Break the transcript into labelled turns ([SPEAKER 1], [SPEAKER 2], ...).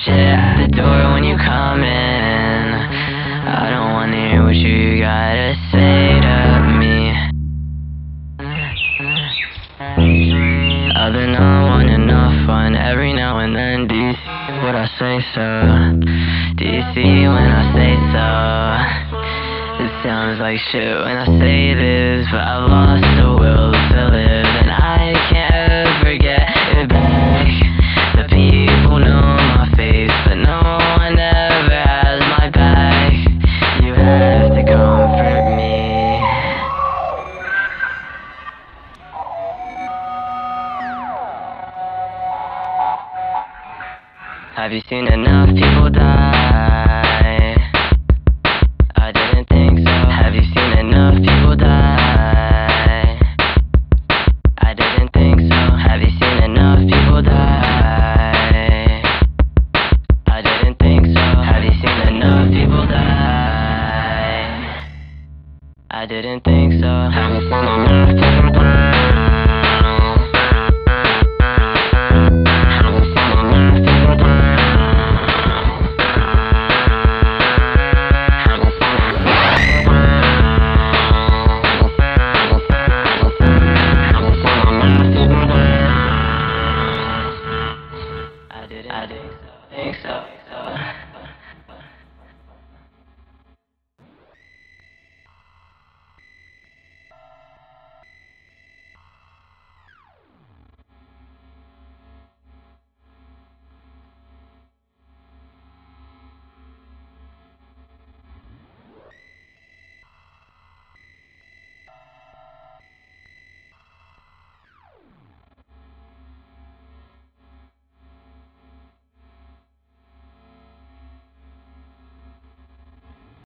[SPEAKER 1] Shit at the door when you come in. I don't wanna hear what you gotta say to me. Every now and then. Do you what I say, so? Do you see when I say so? Sounds like shit when I say this, but I've lost the will to live, and I can't ever get it back. The people know my face, but no one ever has my back. You have to comfort me. Have you seen enough people die? I didn't think so.